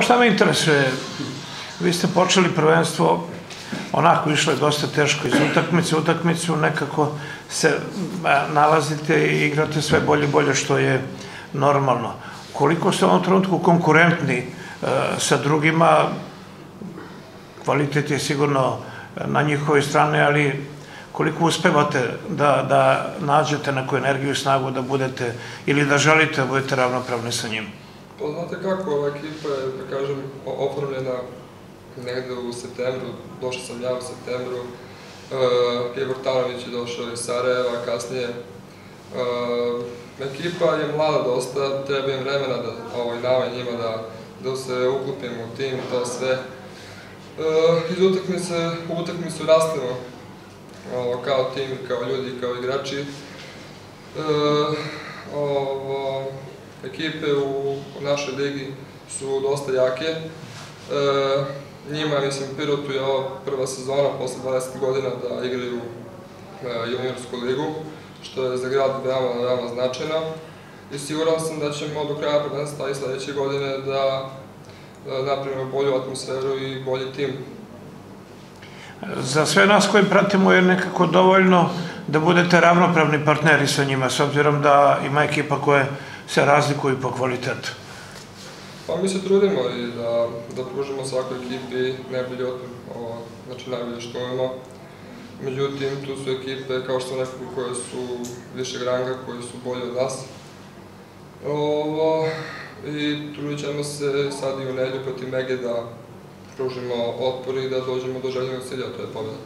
Šta me interesuje, vi ste počeli prvenstvo, onako išlo je dosta teško iz utakmice, utakmicu nekako se nalazite i igrate sve bolje i bolje što je normalno. Koliko ste u ovom trenutku konkurentni e, sa drugima, kvalitet je sigurno na njihovoj strane, ali koliko uspevate da, da nađete neku energiju i snagu da budete ili da želite da budete ravnopravni sa njim? Pa znate kako, ova ekipa je, da kažem, oformljena negde u septembru, došao sam ja u septembru, uh, Pije Tanović je došao iz Sarajeva, kasnije. Uh, ekipa je mlada dosta, treba im vremena da ovaj, navaj njima da, da se uklopimo u tim, to sve. Uh, iz utakmice u utakmicu rastemo kao tim, kao ljudi, kao igrači. Ekipe u, u našoj ligi su dosta jake. E, njima, mislim, Pirotu je ovo prva sezona posle 20 godina da igraju e, juniorsku ligu, što je za grad veoma, veoma značajno. I siguran sam da ćemo do kraja prvenstva i sledeće godine da, da napravimo bolju atmosferu i bolji tim. Za sve nas koji pratimo je nekako dovoljno da budete ravnopravni partneri sa njima, s obzirom da ima ekipa koje se razlikuju po kvalitetu? Pa mi se trudimo i da, da pružimo svakoj ekipi najbolje otpor, znači najbolje što imamo. Međutim, tu su ekipe kao što nekako koje su višeg ranga, koji su bolje od nas. Ovo, I trudit ćemo se sad i u nedlju protiv Mege da pružimo otpor i da dođemo do željenog cilja, to je pobjeda.